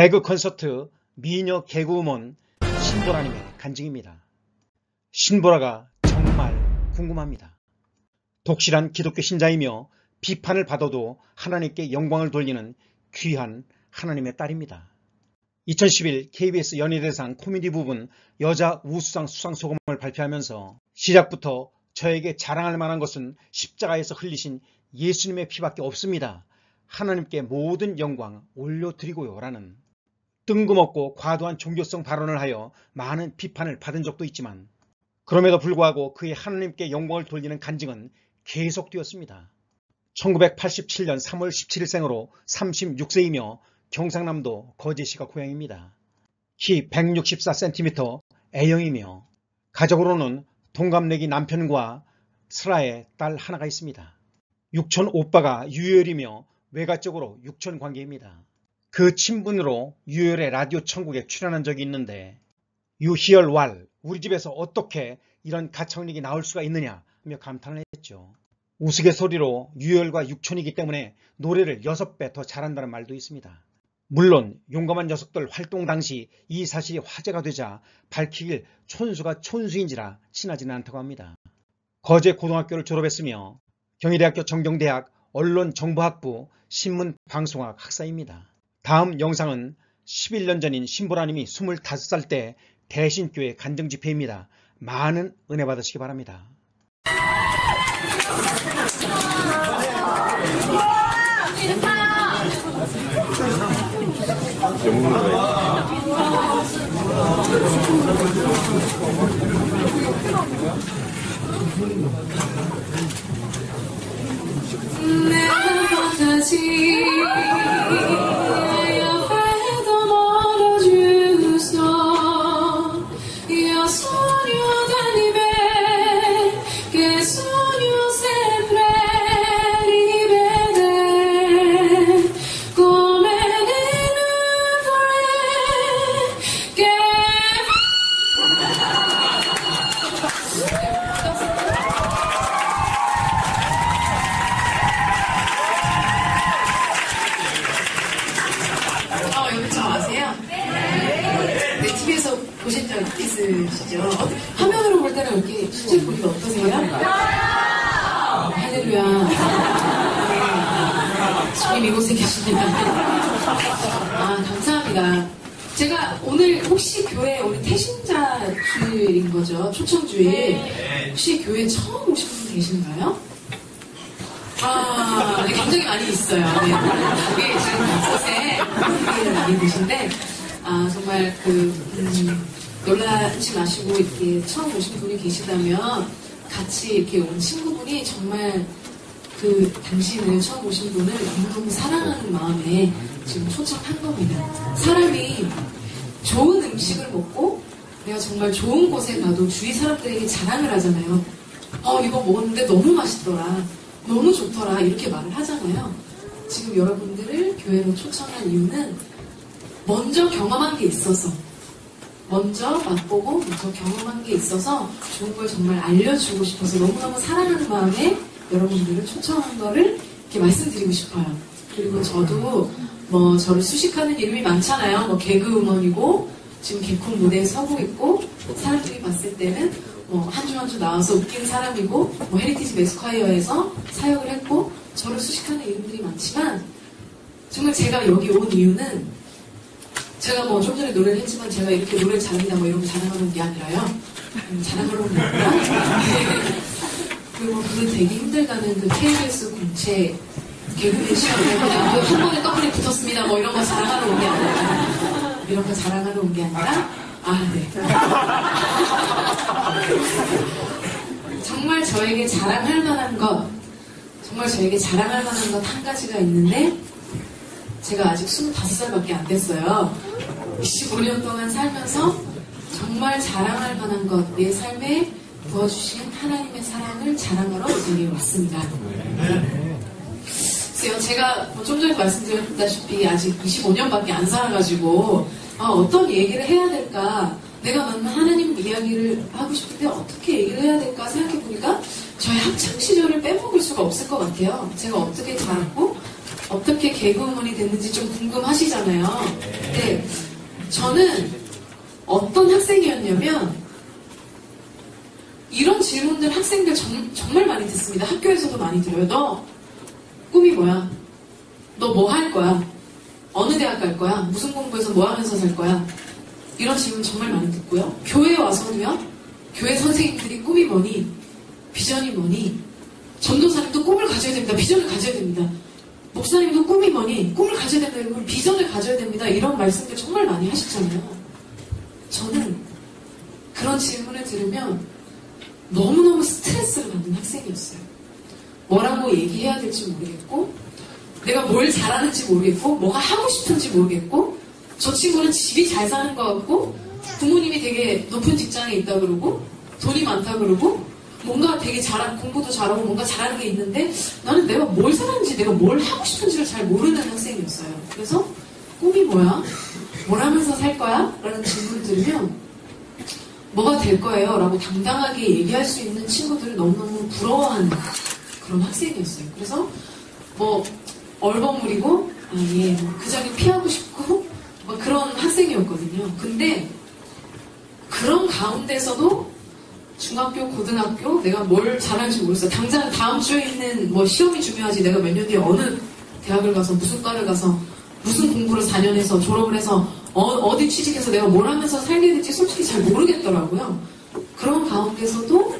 개그 콘서트 미녀 개그우먼 신보라님의 간증입니다. 신보라가 정말 궁금합니다. 독실한 기독교 신자이며 비판을 받아도 하나님께 영광을 돌리는 귀한 하나님의 딸입니다. 2011 KBS 연예대상 코미디 부분 여자 우수상 수상 소감을 발표하면서 시작부터 저에게 자랑할 만한 것은 십자가에서 흘리신 예수님의 피밖에 없습니다. 하나님께 모든 영광 올려드리고요 라는 뜬금없고 과도한 종교성 발언을 하여 많은 비판을 받은 적도 있지만 그럼에도 불구하고 그의 하나님께 영광을 돌리는 간증은 계속되었습니다. 1987년 3월 17일 생으로 36세이며 경상남도 거제시가 고향입니다. 키 164cm A형이며 가족으로는 동갑내기 남편과 슬아의 딸 하나가 있습니다. 육촌 오빠가 유열이며 외가적으로 육촌 관계입니다. 그 친분으로 유열의 라디오 천국에 출연한 적이 있는데 유희열 왈 우리 집에서 어떻게 이런 가창력이 나올 수가 있느냐 하며 감탄을 했죠. 우스갯소리로 유열과 육촌이기 때문에 노래를 6배 더 잘한다는 말도 있습니다. 물론 용감한 녀석들 활동 당시 이 사실이 화제가 되자 밝히길 촌수가 촌수인지라 친하지는 않다고 합니다. 거제 고등학교를 졸업했으며 경희대학교 정경대학 언론정보학부 신문방송학 학사입니다. 다음 영상은 11년 전인 신보라님이 25살 때 대신교회 간증집회입니다. 많은 은혜 받으시기 바랍니다. 내가 다시 아, 감사합니다. 제가 오늘 혹시 교회 우리 태신자 주일인 거죠? 초청주일. 혹시 교회 처음 오신 분 계신가요? 아, 네, 굉장히 많이 있어요. 네. 그게 지금 곳곳에 분들이 많이 계신데, 아, 정말 그, 음, 놀라지 마시고 이렇게 처음 오신 분이 계시다면 같이 이렇게 온 친구분이 정말 그 당신을 처음 오신 분을 너무너무 사랑하는 마음에 지금 초청한 겁니다. 사람이 좋은 음식을 먹고 내가 정말 좋은 곳에 가도 주위 사람들에게 자랑을 하잖아요. 어, 이거 먹었는데 너무 맛있더라. 너무 좋더라. 이렇게 말을 하잖아요. 지금 여러분들을 교회로 초청한 이유는 먼저 경험한 게 있어서 먼저 맛보고 먼저 경험한 게 있어서 좋은 걸 정말 알려주고 싶어서 너무너무 사랑하는 마음에 여러분들을 초청한 거를 이렇게 말씀드리고 싶어요. 그리고 저도 뭐 저를 수식하는 이름이 많잖아요. 뭐 개그우먼이고 지금 개콘 무대에 서고 있고 사람들이 봤을 때는 뭐 한 주 한 주 나와서 웃긴 사람이고 뭐 Heritage Mass Choir에서 사역을 했고 저를 수식하는 이름들이 많지만 정말 제가 여기 온 이유는 제가 뭐 좀 전에 노래를 했지만 제가 이렇게 노래를 잘합니다 뭐 이런 거 자랑하는 게 아니라요. 음, 자랑하는 게 아니라 그리고 뭐 그게 되게 힘들다는 그 KBS 공채 개그맨 그냥 그한 번에 떡하니 붙었습니다 뭐 이런 거 자랑하러 온 게 아니라 이런 거 자랑하러 온 게 아니라 아 네. 정말 저에게 자랑할 만한 것 정말 저에게 자랑할 만한 것 한 가지가 있는데 제가 아직 25살밖에 안 됐어요. 25년 동안 살면서 정말 자랑할 만한 것, 내 삶에 부어주신 하나님의 사랑을 자랑하러 여기 왔습니다. 글쎄요, 제가 뭐좀 전에 말씀드렸다시피 아직 25년밖에 안 살아가지고 아, 어떤 얘기를 해야 될까 내가 만난 하나님 이야기를 하고 싶은데 어떻게 얘기를 해야 될까 생각해 보니까 저의 학창 시절을 빼먹을 수가 없을 것 같아요. 제가 어떻게 자랐고 어떻게 개그우먼이 됐는지 좀 궁금하시잖아요. 네. 저는 어떤 학생이었냐면 이런 질문들 학생들 정, 정말 많이 듣습니다. 학교에서도 많이 들어요. 너 꿈이 뭐야? 너 뭐 할 거야? 어느 대학 갈 거야? 무슨 공부해서 뭐 하면서 살 거야? 이런 질문 정말 많이 듣고요. 교회에 와서도요. 교회 선생님들이 꿈이 뭐니? 비전이 뭐니? 전도사님도 꿈을 가져야 됩니다. 비전을 가져야 됩니다. 목사님도 꿈이 뭐니? 꿈을 가져야 된다. 여러분 비전을 가져야 됩니다. 이런 말씀들 정말 많이 하시잖아요. 저는 그런 질문을 들으면 너무너무 스트레스를 받는 학생이었어요. 뭐라고 얘기해야 될지 모르겠고, 내가 뭘 잘하는지 모르겠고, 뭐가 하고 싶은지 모르겠고, 저 친구는 집이 잘 사는 것 같고, 부모님이 되게 높은 직장에 있다 그러고, 돈이 많다 그러고, 뭔가 되게 잘한, 공부도 잘하고 뭔가 잘하는 게 있는데, 나는 내가 뭘 잘하는지, 내가 뭘 하고 싶은지를 잘 모르는 학생이었어요. 그래서, 꿈이 뭐야? 뭘 하면서 살 거야? 라는 질문을 들으면, 뭐가 될 거예요? 라고 당당하게 얘기할 수 있는 친구들을 너무너무 부러워하는 그런 학생이었어요. 그래서 뭐 얼버무리고 아, 예, 뭐그 자리 피하고 싶고 뭐 그런 학생이었거든요. 근데 그런 가운데서도 중학교, 고등학교 내가 뭘 잘할지 모르겠어. 당장 다음 주에 있는 뭐 시험이 중요하지 내가 몇 년 뒤에 어느 대학을 가서 무슨 과를 가서 무슨 공부를 4년 해서 졸업을 해서 어, 디 취직해서 내가 뭘 하면서 살게 될지 솔직히 잘 모르겠더라고요. 그런 가운데서도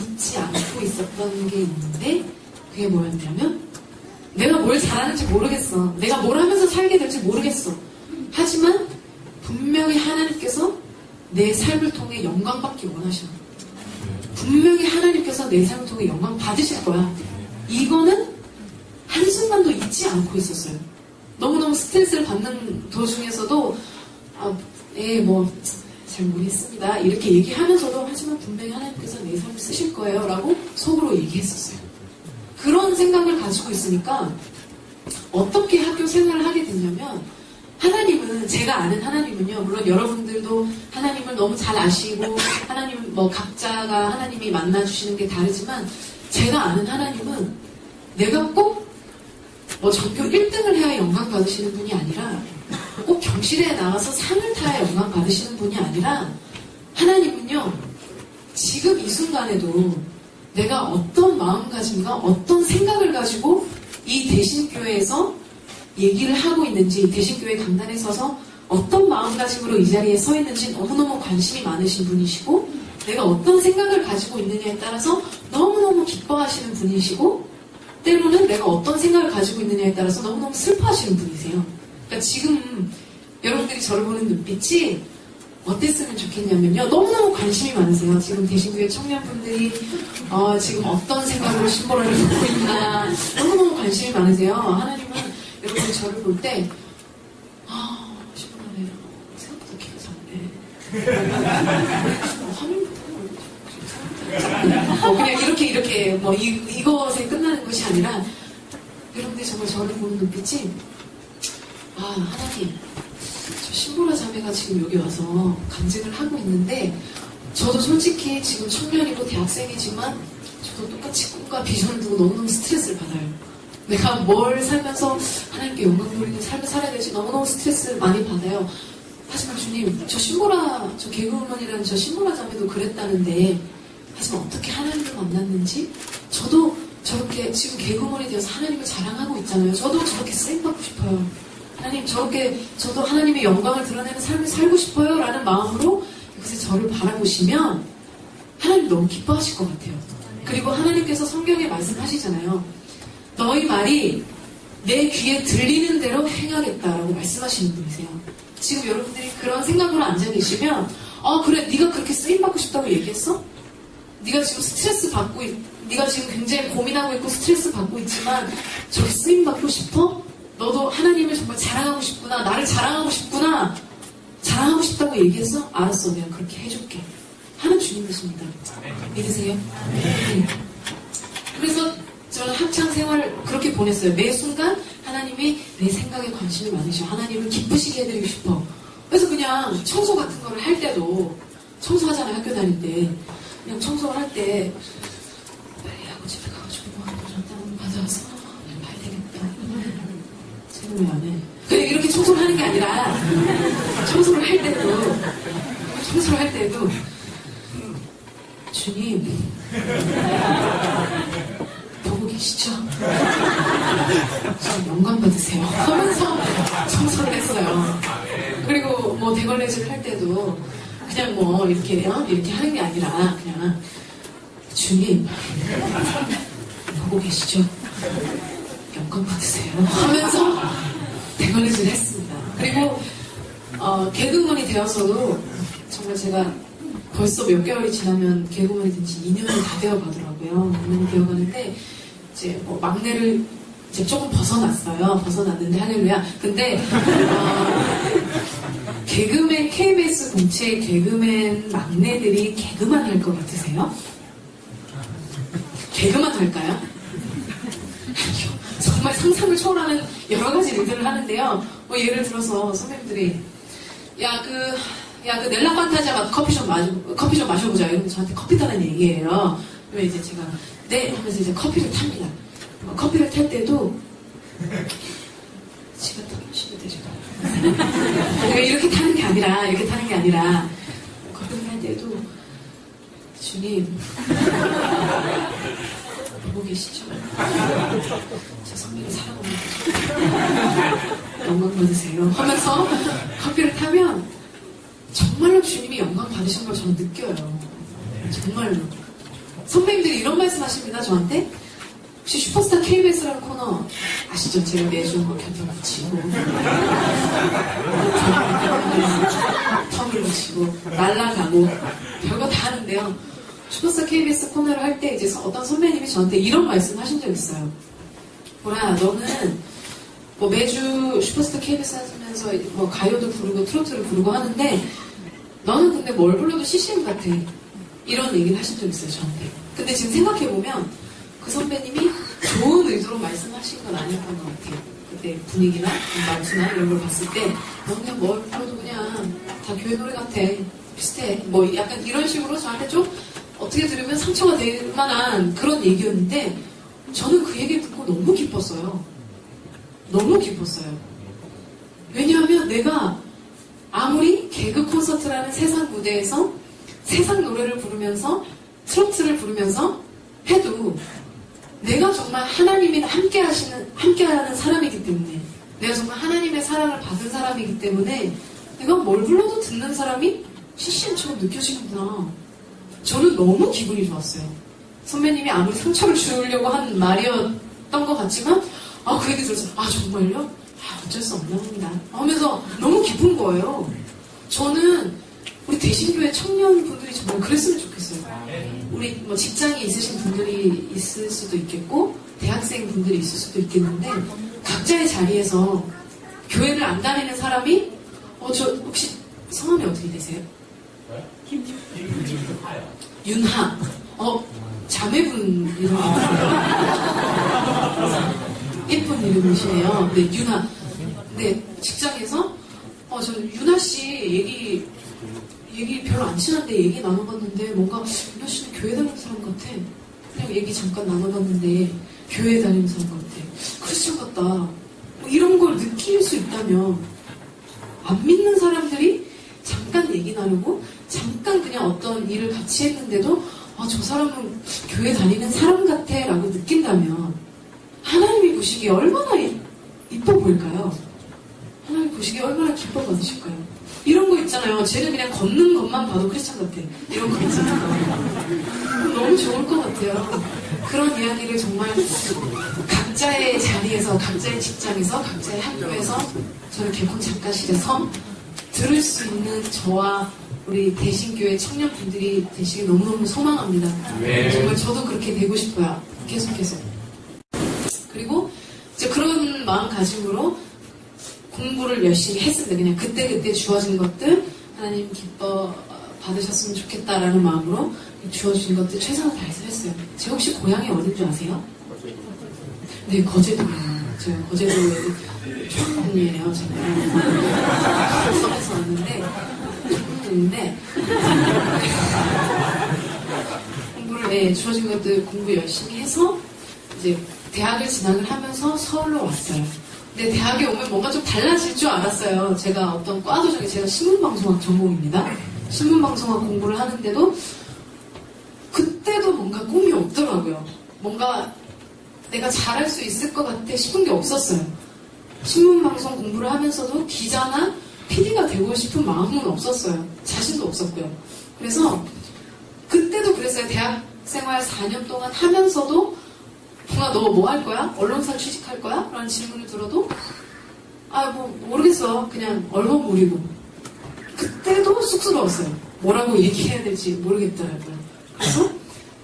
잊지 않고 있었던 게 있는데 그게 뭐였냐면 내가 뭘 잘하는지 모르겠어. 내가 뭘 하면서 살게 될지 모르겠어. 하지만 분명히 하나님께서 내 삶을 통해 영광 받기 원하셔. 분명히 하나님께서 내 삶을 통해 영광 받으실 거야. 이거는 한순간도 잊지 않고 있었어요. 너무너무 스트레스를 받는 도중에서도 아, 예, 뭐, 잘 모르겠습니다. 이렇게 얘기하면서도 하지만 분명히 하나님께서 내 삶을 쓰실 거예요. 라고 속으로 얘기했었어요. 그런 생각을 가지고 있으니까 어떻게 학교 생활을 하게 됐냐면 하나님은 제가 아는 하나님은요 물론 여러분들도 하나님을 너무 잘 아시고 하나님 뭐 각자가 하나님이 만나 주시는 게 다르지만 제가 아는 하나님은 내가 꼭 뭐 전교 1등을 해야 영광 받으시는 분이 아니라 꼭 경실에 나가서 상을 타야 영광 받으시는 분이 아니라 하나님은요 지금 이 순간에도 내가 어떤 마음가짐과 어떤 생각을 가지고 이 대신교회에서 얘기를 하고 있는지 대신교회 강단에 서서 어떤 마음가짐으로 이 자리에 서 있는지 너무너무 관심이 많으신 분이시고 내가 어떤 생각을 가지고 있느냐에 따라서 너무너무 기뻐하시는 분이시고 때로는 내가 어떤 생각을 가지고 있느냐에 따라서 너무너무 슬퍼하시는 분이세요. 그러니까 지금 여러분들이 저를 보는 눈빛이 어땠으면 좋겠냐면요. 너무너무 관심이 많으세요. 지금 대신교회 청년분들이 어, 지금 어떤 생각으로 신보라를 듣고 있나 너무너무 관심이 많으세요. 하나님은 여러분 저를 볼 때 아, 신보라네 생각보다 키가 작네. 어, 화면부터 뭐 그냥 이렇게 이렇게 뭐 이, 이것에 끝나는 것이 아니라 여러분들이 정말 저를 보는 눈빛이 아 하나님 저 신보라 자매가 지금 여기 와서 간증을 하고 있는데 저도 솔직히 지금 청년이고 대학생이지만 저도 똑같이 꿈과 비전을 두고 너무너무 스트레스를 받아요. 내가 뭘 살면서 하나님께 영광 돌리는 삶을 살아야 될지 너무너무 스트레스를 많이 받아요. 하지만 주님, 저 신보라, 저 개그우먼이라는 저 신보라 자매도 그랬다는데 하지만 어떻게 하나님을 만났는지 저도 저렇게 지금 개그우먼이 되어서 하나님을 자랑하고 있잖아요. 저도 저렇게 쓰임받고 싶어요. 하나님 저렇게 저도 하나님의 영광을 드러내는 삶을 살고 싶어요 라는 마음으로 이것에 저를 바라보시면 하나님 너무 기뻐하실 것 같아요. 그리고 하나님께서 성경에 말씀하시잖아요. 너희 말이 내 귀에 들리는 대로 행하겠다라고 말씀하시는 분이세요. 지금 여러분들이 그런 생각으로 앉아 계시면 어 그래 네가 그렇게 쓰임 받고 싶다고 얘기했어? 네가 지금 스트레스 받고 있, 네가 지금 굉장히 고민하고 있고 스트레스 받고 있지만 저렇게 쓰임 받고 싶어? 너도 하나님을 정말 자랑하고 싶구나. 나를 자랑하고 싶구나. 자랑하고 싶다고 얘기했어? 알았어. 내가 그렇게 해줄게. 하는 주님이십니다. 믿으세요? 네. 그래서 저는 학창 생활 그렇게 보냈어요. 매 순간 하나님이 내 생각에 관심이 많으셔. 하나님을 기쁘시게 해드리고 싶어. 그래서 그냥 청소 같은 거를 할 때도 청소하잖아요. 학교 다닐 때. 그냥 청소를 할 때 빨리 하고 집에 가가지고 뭐 한번 좀 가져와서 봐야 되겠다. 하는 게 아니라 청소를 할 때도 청소를 할 때도 주님 보고 계시죠? 좀 영광 받으세요 하면서 청소를 했어요. 그리고 뭐 대걸레질 할 때도 그냥 뭐 이렇게 어? 이렇게 하는 게 아니라 그냥 주님 보고 계시죠? 영광 받으세요 하면서 대걸레질 했습니다. 그리고 어, 개그우먼이 되어서도 정말 제가 벌써 몇 개월이 지나면 개그우먼이 된 지 2년이 다 되어 가더라고요. 2년이 되어 가는데 이제 뭐 막내를 이제 조금 벗어났어요. 벗어났는데 할렐루야. 근데 어, 개그맨 KBS 공채 개그맨 막내들이 개그만 할 것 같으세요? 개그만 할까요? 정말 상상을 초월하는 여러 가지 일들을 하는데요. 뭐 예를 들어서 선배님들이 야그 야그 넬라 판타지아 맛 커피 좀 마셔 커피 좀 마셔보자 이러면 저한테 커피 달라는 얘기예요. 그러면 이제 제가 네 하면서 이제 커피를 탑니다. 어, 커피를 탈 때도 지가 되죠. 그러니까 이렇게 타는 게 아니라 이렇게 타는 게 아니라 커피를 할 때도 주님 보고 계시죠? 저 선배를 사랑합니다. 영광 받으세요. 하면서 커피를 타면 정말로 주님이 영광 받으신 걸 저는 느껴요. 정말로. 선배님들이 이런 말씀 하십니다, 저한테. 혹시 슈퍼스타 KBS라는 코너 아시죠? 제가 매주 뭐 견통 붙이고, 텀을 붙이고, 날라가고, 별거 다 하는데요. 슈퍼스타 KBS 코너를 할 때 이제 어떤 선배님이 저한테 이런 말씀 하신 적 있어요. 보라, 너는 뭐 매주 슈퍼스타 KBS 하면서 뭐 가요도 부르고 트로트를 부르고 하는데 너는 근데 뭘 불러도 CCM 같아. 이런 얘기를 하신 적 있어요, 저한테. 근데 지금 생각해보면 그 선배님이 좋은 의도로 말씀하신 건 아니었던 것 같아요. 그때 분위기나 말투나 이런 걸 봤을 때, 너 그냥 뭘 불러도 그냥 다 교회 노래 같아. 비슷해. 뭐 약간 이런 식으로 저한테 좀 어떻게 들으면 상처가 될 만한 그런 얘기였는데, 저는 그 얘기 듣고 너무 기뻤어요. 너무 기뻤어요. 왜냐하면 내가 아무리 개그 콘서트라는 세상 무대에서 세상 노래를 부르면서 트로트를 부르면서 해도 내가 정말 하나님이 함께 하시는, 함께 하는 사람이기 때문에 내가 정말 하나님의 사랑을 받은 사람이기 때문에 내가 뭘 불러도 듣는 사람이 CCM처럼 느껴지는구나. 저는 너무 기분이 좋았어요. 선배님이 아무리 상처를 주려고 한 말이었던 것 같지만 아, 그 얘기 들어서 아, 정말요? 아, 어쩔 수 없나 봅니다. 하면서 너무 기쁜 거예요. 저는 우리 대신교회 청년분들이 정말 그랬으면 좋겠어요. 우리 뭐 직장에 있으신 분들이 있을 수도 있겠고 대학생 분들이 있을 수도 있겠는데 각자의 자리에서 교회를 안 다니는 사람이 어 저 혹시 성함이 어떻게 되세요? 윤하. 어 자매분 이름 예쁜 이름이시네요. 네 윤하. 네 직장에서 어 저 윤하 씨 얘기 얘기 별로 안 친한데 얘기 나눠봤는데 뭔가 윤하 씨는 교회 다니는 사람 같아. 그냥 얘기 잠깐 나눠봤는데 교회 다니는 사람 같아. 크리스천 같다. 뭐 이런 걸 느낄 수 있다면 안 믿는 사람들이 잠깐 얘기 나누고 잠깐 그냥 어떤 일을 같이 했는데도 아, 저 사람은 교회 다니는 사람 같아 라고 느낀다면 하나님이 보시기에 얼마나 이- 이뻐 보일까요? 하나님 보시기에 얼마나 기뻐 받으실까요? 이런 거 있잖아요. 쟤는 그냥 걷는 것만 봐도 크리스찬 같아. 이런 거 있잖아요. 너무 좋을 것 같아요. 그런 이야기를 정말 각자의 자리에서, 각자의 직장에서, 각자의 학교에서, 저는 개콘 작가실에서 들을 수 있는 저와 우리 대신교회 청년분들이 되시길 너무너무 소망합니다. 정말 저도 그렇게 되고 싶어요. 계속해서. 그리고 이제 그런 마음가짐으로 공부를 열심히 했습니다. 그냥 그때그때 주어진 것들 하나님 기뻐 받으셨으면 좋겠다라는 마음으로 주어진 것들 최선을 다해서 했어요. 제가 혹시 고향이 어딘 줄 아세요? 네, 거제도예요. 제가 거제도에 청년이에요. 제가 서울에서 왔는데 청년인데 공부를 네, 주어진 것들 공부 열심히 해서 이제 대학을 진학을 하면서 서울로 왔어요. 근데 대학에 오면 뭔가 좀 달라질 줄 알았어요. 제가 어떤 과도 중에 제가 신문방송학 전공입니다. 신문방송학 공부를 하는데도 그때도 뭔가 꿈이 없더라고요. 뭔가 내가 잘할 수 있을 것 같아 싶은 게 없었어요. 신문방송 공부를 하면서도 기자나 PD가 되고 싶은 마음은 없었어요. 자신도 없었고요. 그래서 그때도 그랬어요. 대학 생활 4년 동안 하면서도 뭔가 너 뭐 할 거야? 언론사 취직할 거야? 라는 질문을 들어도 아 뭐 모르겠어. 그냥 얼버무리고 그때도 쑥스러웠어요. 뭐라고 얘기해야 될지 모르겠더라고요. 그래서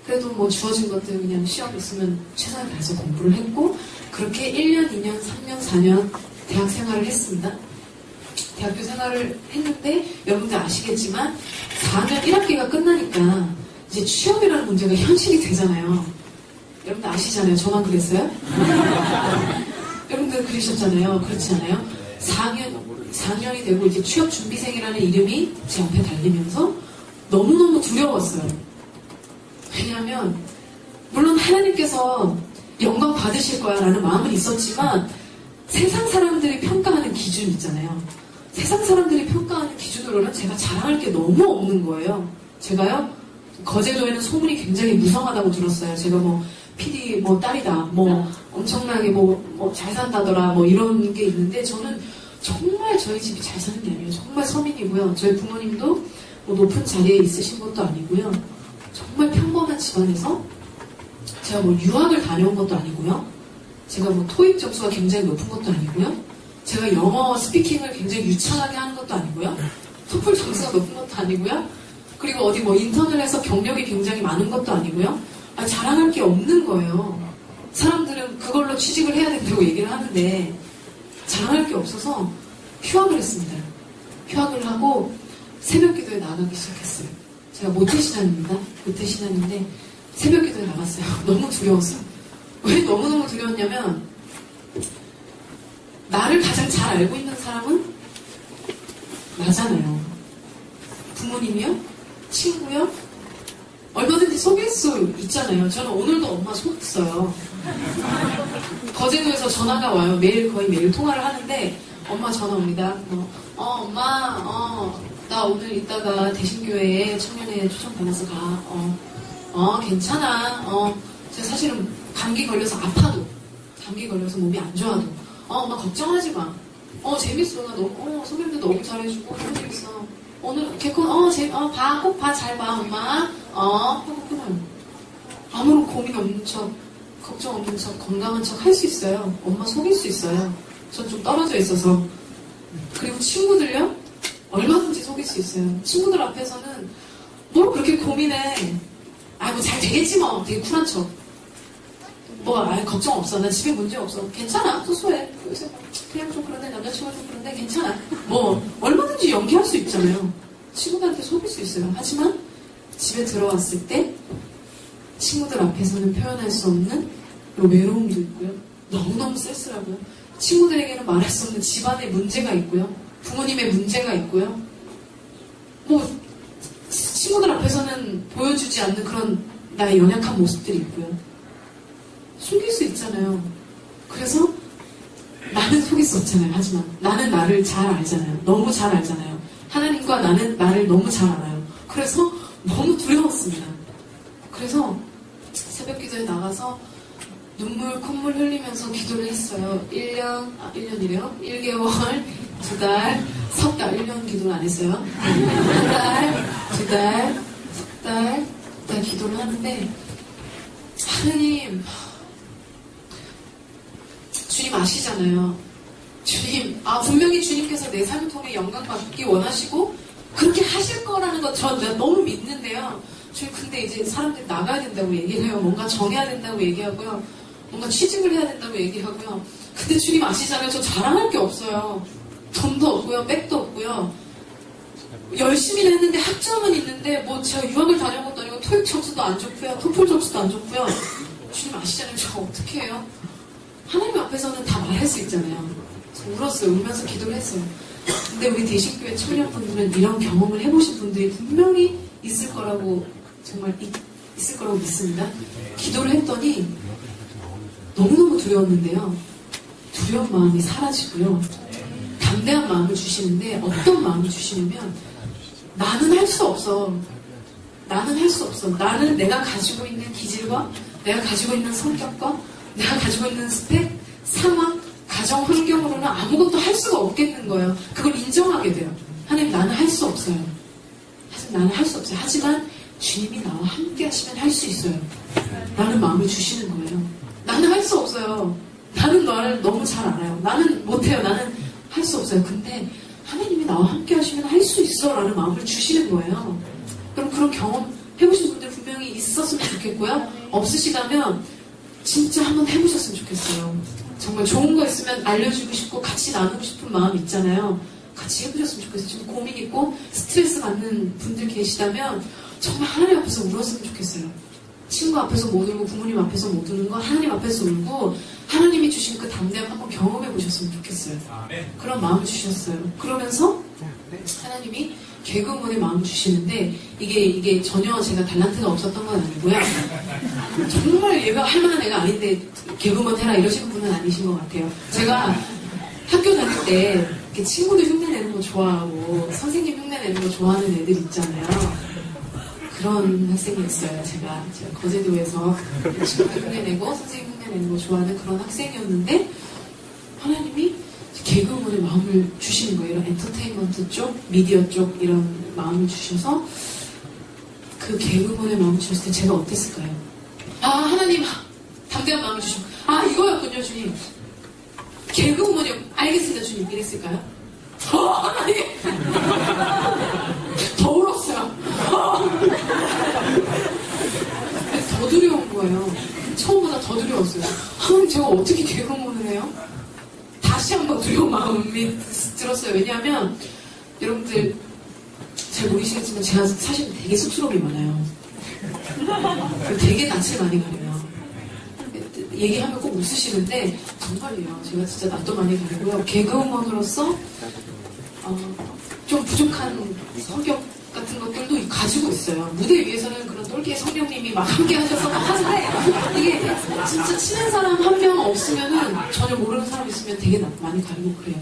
그래도 뭐 주어진 것들 그냥 시험 있으면 최선을 다해서 공부를 했고 그렇게 1년, 2년, 3년, 4년 대학 생활을 했습니다. 대학교 생활을 했는데 여러분들 아시겠지만 4년 1학기가 끝나니까 이제 취업이라는 문제가 현실이 되잖아요. 여러분들 아시잖아요. 저만 그랬어요? 여러분들 그러셨잖아요. 그렇지 않아요? 4년, 4년이 되고 이제 취업 준비생이라는 이름이 제 앞에 달리면서 너무너무 두려웠어요. 왜냐하면 물론 하나님께서 영광 받으실 거야 라는 마음은 있었지만 세상 사람들이 평가하는 기준 있잖아요. 세상 사람들이 평가하는 기준으로는 제가 자랑할 게 너무 없는 거예요. 제가요 거제도에는 소문이 굉장히 무성하다고 들었어요. 제가 뭐 PD 뭐 딸이다, 뭐 엄청나게 뭐, 뭐 잘 산다더라, 뭐 이런 게 있는데 저는 정말 저희 집이 잘 사는 게 아니에요. 정말 서민이고요. 저희 부모님도 뭐 높은 자리에 있으신 것도 아니고요. 정말 평범한 집안에서 제가 뭐 유학을 다녀온 것도 아니고요. 제가 뭐 토익 점수가 굉장히 높은 것도 아니고요. 제가 영어 스피킹을 굉장히 유창하게 하는 것도 아니고요. 토플 점수가 높은 것도 아니고요. 그리고 어디 뭐 인턴을 해서 경력이 굉장히 많은 것도 아니고요. 아, 자랑할 게 없는 거예요. 사람들은 그걸로 취직을 해야 된다고 얘기를 하는데 자랑할 게 없어서 휴학을 했습니다. 휴학을 하고 새벽 기도에 나가기 시작했어요. 제가 모태신앙입니다. 모태신앙인데 새벽 기도에 나갔어요. 너무 두려웠어요. 왜 너무너무 두려웠냐면 나를 가장 잘 알고 있는 사람은 나잖아요. 부모님이요? 친구요? 얼마든지 속일 수 있잖아요. 저는 오늘도 엄마 속였어요. 거제도에서 전화가 와요. 매일 거의 매일 통화를 하는데 엄마 전화 옵니다. 뭐, 어 엄마 어 나 오늘 이따가 대신교회에 청년회 초청 받아서 가. 어, 어 괜찮아. 어 제가 사실은 감기 걸려서 아파도 감기 걸려서 몸이 안 좋아도 어 엄마 걱정하지 마. 어 재밌어. 나 너무 어 소개도 너무 잘해주고 너무 재밌어. 오늘 개콘 어재어봐꼭 봐 잘봐 엄마 어 하고 끊어요. 아무런 고민 없는 척 걱정 없는 척 건강한 척 할 수 있어요. 엄마 속일 수 있어요. 전 좀 떨어져 있어서 그리고 친구들요 얼마든지 속일 수 있어요. 친구들 앞에서는 뭘 그렇게 고민해? 아이고 잘 되겠지 뭐 되게 쿨한 척. 뭐, 아 걱정 없어. 나 집에 문제 없어. 괜찮아. 소소해. 요새 그냥 좀 그런데 남자친구가 좀 그런데 괜찮아. 뭐, 얼마든지 연기할 수 있잖아요. 친구들한테 속일 수 있어요. 하지만 집에 들어왔을 때 친구들 앞에서는 표현할 수 없는 외로움도 있고요. 너무너무 쓸쓸하고요. 친구들에게는 말할 수 없는 집안의 문제가 있고요. 부모님의 문제가 있고요. 뭐, 친구들 앞에서는 보여주지 않는 그런 나의 연약한 모습들이 있고요. 숨길 수 있잖아요. 그래서 나는 속일 수 없잖아요. 하지만 나는 나를 잘 알잖아요. 너무 잘 알잖아요. 하나님과 나는 나를 너무 잘 알아요. 그래서 너무 두려웠습니다. 그래서 새벽 기도에 나가서 눈물, 콧물 흘리면서 기도를 했어요. 1년, 아, 1년이래요? 1개월, 두 달, 석 달, 1년 기도를 안 했어요. 한 달, 두 달, 석 달, 달 기도를 하는데, 하느님, 주님 아시잖아요. 주님, 아, 분명히 주님께서 내 삶을 통해 영광 받기 원하시고, 그렇게 하실 거라는 것, 저 너무 믿는데요. 주님, 근데 이제 사람들이 나가야 된다고 얘기를 해요. 뭔가 정해야 된다고 얘기하고요. 뭔가 취직을 해야 된다고 얘기하고요. 근데 주님 아시잖아요. 저 자랑할 게 없어요. 돈도 없고요. 백도 없고요. 열심히 했는데 학점은 있는데 뭐 제가 유학을 다녀온 것도 아니고 토익 점수도 안 좋고요. 토플 점수도 안 좋고요. 주님 아시잖아요. 저 어떻게 해요? 하나님 앞에서는 다 말할 수 있잖아요. 울었어요. 울면서 기도를 했어요. 근데 우리 대신교회 청년분들은 이런 경험을 해보신 분들이 분명히 있을 거라고 정말 있, 있을 거라고 믿습니다. 기도를 했더니 너무너무 두려웠는데요. 두려운 마음이 사라지고요. 담대한 마음을 주시는데 어떤 마음을 주시냐면 나는 할 수 없어. 나는 할 수 없어. 나는 내가 가지고 있는 기질과 내가 가지고 있는 성격과 내가 가지고 있는 스펙, 상황, 가정 환경으로는 아무것도 할 수가 없겠는 거예요. 그걸 인정하게 돼요. 하나님 나는 할 수 없어요. 하지만 나는 할 수 없어요. 하지만 주님이 나와 함께 하시면 할 수 있어요. 라는 마음을 주시는 거예요. 나는 할 수 없어요. 나는 너를 너무 잘 알아요. 나는 못해요. 나는 할 수 없어요. 근데 하나님이 나와 함께 하시면 할 수 있어. 라는 마음을 주시는 거예요. 그럼 그런 경험 해보신 분들 분명히 있었으면 좋겠고요. 없으시다면 진짜 한번 해보셨으면 좋겠어요. 정말 좋은 거 있으면 알려주고 싶고 같이 나누고 싶은 마음 있잖아요. 같이 해보셨으면 좋겠어요. 지금 고민 있고 스트레스 받는 분들 계시다면 정말 하나님 앞에서 울었으면 좋겠어요. 친구 앞에서 못 울고 부모님 앞에서 못 우는 거 하나님 앞에서 울고 하나님이 주신 그 담대함 한번 경험해 보셨으면 좋겠어요. 그런 마음을 주셨어요. 그러면서 하나님이 개그우먼의 마음을 주시는데 이게 이게 전혀 제가 달란트가 없었던 건 아니고요. 정말 얘가 할 만한 애가 아닌데 개그우먼 해라 이러시는 분은 아니신 것 같아요. 제가 학교 다닐 때 이렇게 친구들 흉내내는 거 좋아하고 선생님 흉내내는 거 좋아하는 애들 있잖아요. 그런 학생이었어요. 제가, 제가 거제도에서 친구 흉내내고 선생님 흉내내는 거 좋아하는 그런 학생이었는데 하나님이 개그우먼의 마음을 주시는 거예요. 이런 엔터테인먼트 쪽, 미디어 쪽 이런 마음을 주셔서 그 개그우먼의 마음을 주셨을 때 제가 어땠을까요? 아 하나님 담대한 마음을 주시고 아 이거였군요 주님. 개그우먼이 알겠습니다 주님 이랬을까요? 어 하나님 더 울었어요. 더 두려운 거예요. 처음보다 더 두려웠어요. 하나님 제가 어떻게 개그우먼을 해요? 다시 한번 두려운 마음이 들었어요. 왜냐하면 여러분들 잘 모르시겠지만 제가 사실 되게 쑥스러움이 많아요. 되게 낯을 많이 가려요. 얘기하면 꼭 웃으시는데 정말이에요. 제가 진짜 낯도 많이 가리고요. 개그우먼으로서 어, 좀 부족한 성격 같은 것들도 가지고 있어요. 무대 위에서는 그런 똘끼의 성령님이 막 함께 하셔서 막 하는데 이게 진짜 친한 사람 한 명 없으면은 전혀 모르는 사람 있으면 되게 나- 많이 가리고 그래요.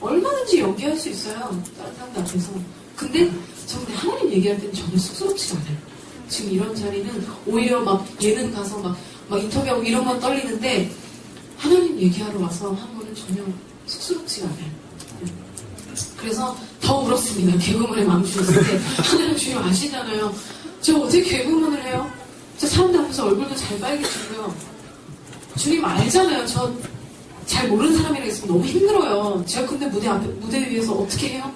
얼마든지 연기할 수 있어요. 다른 사람들 앞에서. 근데 저 근데 하나님 얘기할 때는 전혀 쑥스럽지가 않아요. 지금 이런 자리는 오히려 막 예능 가서 막, 막 인터뷰하고 이런 건 떨리는데 하나님 얘기하러 와서 한 거는 전혀 쑥스럽지가 않아요. 네. 그래서 더 울었습니다. 마음 주셨을 때. 하나님 주님 아시잖아요. 저 어떻게 개그우먼을 해요? 저 사람들 앞에서 얼굴도 잘 빨개지고요. 주님 알잖아요. 저 잘 모르는 사람이랑 있으면 너무 힘들어요. 제가 근데 무대 앞에, 무대 위에서 어떻게 해요?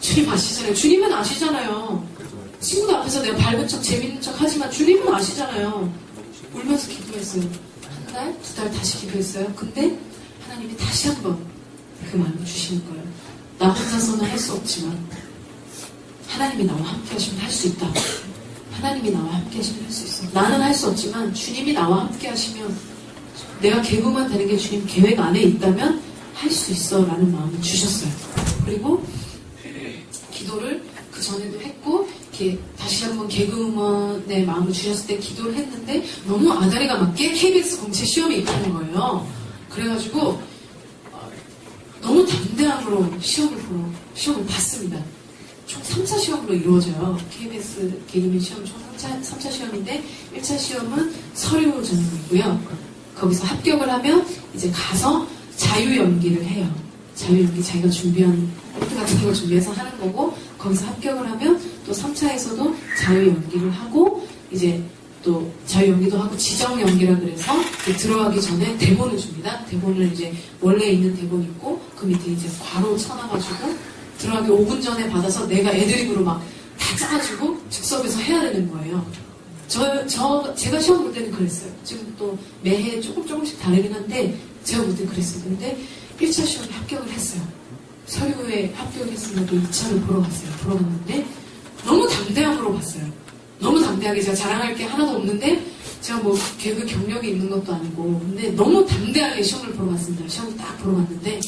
주님 아시잖아요. 주님은 아시잖아요. 친구들 앞에서 내가 밝은 척, 재밌는 척 하지만 주님은 아시잖아요. 울면서 기도했어요. 한 달, 두 달 다시 기도했어요. 근데 하나님이 다시 한 번 그 마음을 주시는 거예요. 나 혼자서는 할 수 없지만 하나님이 나와 함께 하시면 할 수 있다. 하나님이 나와 함께 하시면 할 수 있어. 나는 할 수 없지만 주님이 나와 함께 하시면 내가 개그만 되는 게 주님 계획 안에 있다면 할 수 있어 라는 마음을 주셨어요. 그리고 기도를 그 전에도 했고 이렇게 다시 한번 개그우먼의 마음을 주셨을 때 기도를 했는데 너무 아다리가 맞게 KBS 공채 시험이 있다는 거예요. 그래가지고 어, 너무 담대함으로 시험을 보러 시험을 봤습니다. 총 3차 시험으로 이루어져요. KBS 개그맨 시험 총 3차, 3차 시험인데 1차 시험은 서류 전형이고요. 거기서 합격을 하면 이제 가서 자유 연기를 해요. 자유 연기 자기가 준비한 콘트 같은 걸 준비해서 하는 거고 거기서 합격을 하면 또 3차에서도 자유 연기를 하고 이제 또 자유 연기도 하고 지정 연기라 그래서 들어가기 전에 대본을 줍니다. 대본을 이제 원래 있는 대본 있고 그 밑에 이제 괄호 쳐놔가지고 들어가기 5분 전에 받아서 내가 애드립으로 막 다 짜가지고 즉석에서 해야 되는 거예요. 저, 저, 제가 시험 볼 때는 그랬어요. 지금 또 매해 조금 조금씩 다르긴 한데, 제가 볼때 그랬어요. 근데 1차 시험에 합격을 했어요. 서류에 합격했으면도 2차를 보러 갔어요. 보러 갔는데, 너무 담대함으로 봤어요. 너무 담대하게 제가 자랑할 게 하나도 없는데, 제가 뭐 개그 경력이 있는 것도 아니고, 근데 너무 담대하게 시험을 보러 갔습니다. 시험을 딱 보러 갔는데,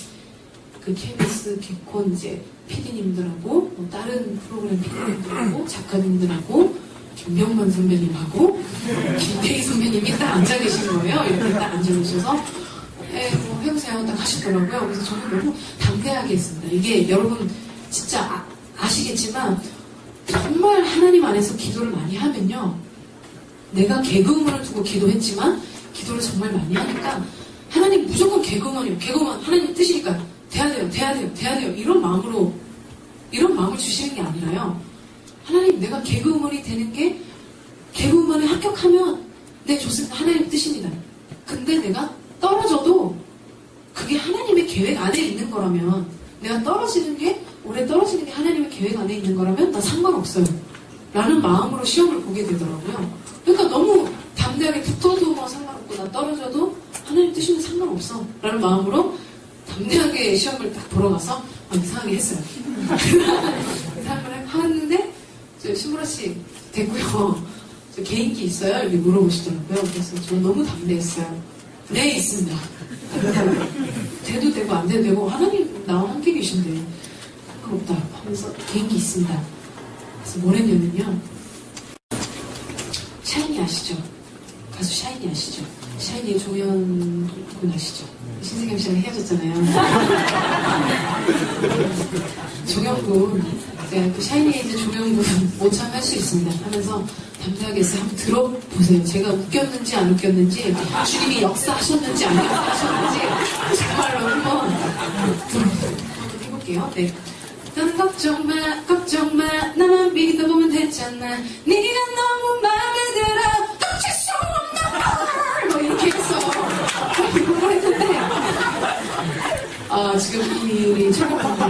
그 KBS 개콘 이제 PD님들하고, 뭐 다른 프로그램 PD님들하고, 작가님들하고, 김병만 선배님하고 김태희 선배님이 딱 앉아 계신 거예요. 이렇게 딱 앉아 계셔서 에, 뭐 해보세요. 딱 하시더라고요. 그래서 저는 너무 담대하게 했습니다. 이게 여러분 진짜 아, 시겠지만 정말 하나님 안에서 기도를 많이 하면요. 내가 개그우먼을 두고 기도했지만 기도를 정말 많이 하니까 하나님 무조건 개그우먼이요. 개그우먼 하나님 뜻이니까 돼야 돼요. 돼야 돼요. 돼야 돼요. 이런 마음으로 이런 마음을 주시는 게 아니라요. 하나님 내가 개그우먼이 되는 게 개그우먼에 합격하면 네 좋습니다. 하나님 뜻입니다. 근데 내가 떨어져도 그게 하나님의 계획 안에 있는 거라면 내가 떨어지는 게 올해 떨어지는 게 하나님의 계획 안에 있는 거라면 나 상관없어요. 라는 마음으로 시험을 보게 되더라고요. 그러니까 너무 담대하게 붙어도 뭐 상관없고 나 떨어져도 하나님 뜻이면 상관없어. 라는 마음으로 담대하게 시험을 딱 보러 가서 아, 이상하게 했어요. 이상하게 하는데 저 신보라 씨 됐고요. 저 개인기 있어요? 이렇게 물어보시더라고요. 그래서 저는 너무 담대했어요. 네, 있습니다. 돼도 되고 안 돼도 되고 하나님 나와 함께 계신데 상관없다 하면서 개인기 있습니다. 그래서 뭘 했냐면요. 샤이니 아시죠? 가수 샤이니 아시죠? 샤이니 조연 군 아시죠? 신세경 씨랑 헤어졌잖아요. 조연군 제가 그 샤이니에 이제 조연군 모창할 수 있습니다 하면서 담대하게 해서 한번 들어보세요. 제가 웃겼는지 안 웃겼는지 주님이 역사하셨는지 안 역사하셨는지 정말로 한번 들어보세요. 한번 해볼게요. 네. 넌 걱정 마, 걱정 마, 나만 믿어보면 됐잖아. 네가 너무 마음에 들어, 어쩔 수 없는 걸! 뭐 이렇게 해서 이걸 했는데, 아, 지금 이 우리 촬영분들이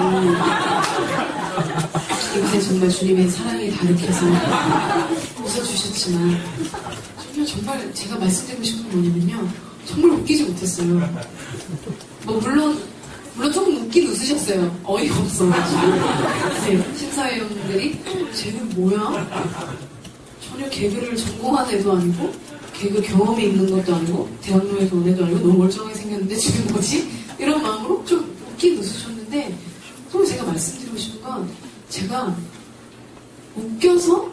이곳에 정말 주님의 사랑이 가득해서 웃어주셨지만, 정말 정말 제가 말씀드리고 싶은 건 뭐냐면요. 정말 웃기지 못했어요. 뭐, 물론, 물론 조금 웃긴 웃으셨어요. 어이가 없어가지고. 네, 심사위원들이, 쟤는 뭐야? 전혀 개그를 전공한 애도 아니고, 개그 경험이 있는 것도 아니고, 대학로에서 온 애도 아니고, 너무 멀쩡하게 생겼는데, 지금 뭐지? 이런 마음으로 좀 웃긴 웃으셨는데, 또 제가 말씀드리고 싶은 건, 제가 웃겨서,